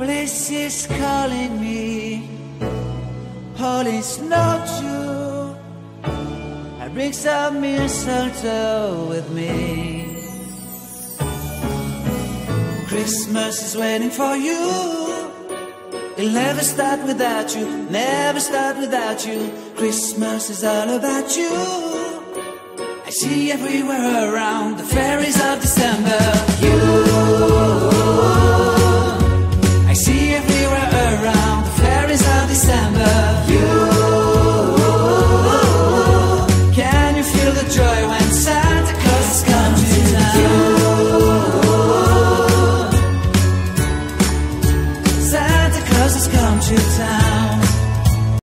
Bliss is calling me. Is not true. I bring some mistletoe with me. Christmas is waiting for you. It'll never start without you, never start without you. Christmas is all about you. I see everywhere around the. You. Jesus come to town.